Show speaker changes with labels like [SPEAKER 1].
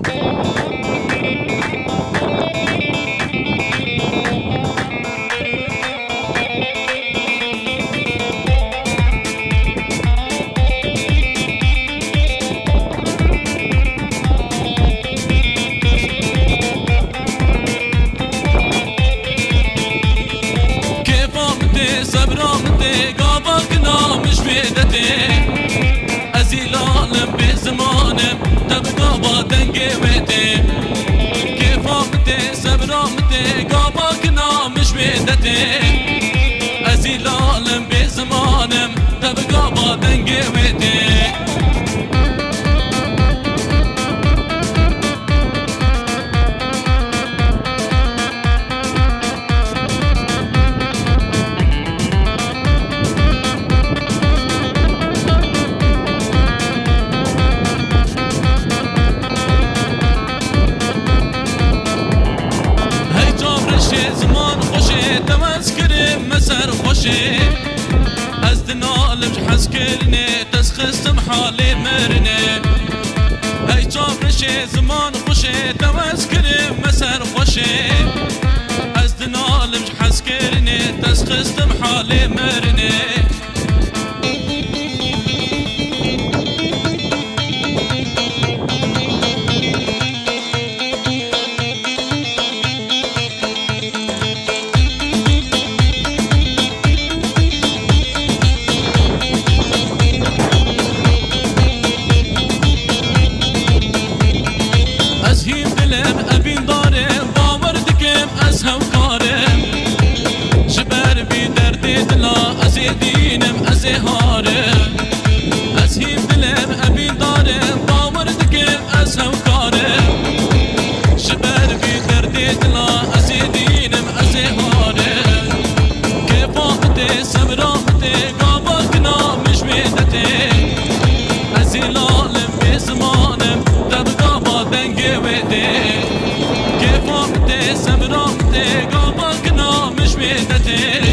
[SPEAKER 1] Kefam de, sabram de, gavak namış bedete بادنگی ویتی کفامتی صبرامتی گابا کنا مش بیدتی ازیلالم بی زمانم تبقى بادنگی ویتی سر خوشي. از دنالم حس كرني تسخستم حالي مرني أي چابرشي زمان خوشي توز كرم مسر خوشي. از دنالم حس كرني تسخستم حالي مرني دینم از هارم از هی بلم ابی دارم باور دکم از هم کارم شبر بی درد دلا از دینم از هارم که وقت سبرام ده گاوا کنا مش میدته از لالم به زمانم دب گاوا دنگ وده که وقت سبرام ده گاوا کنا مش میدته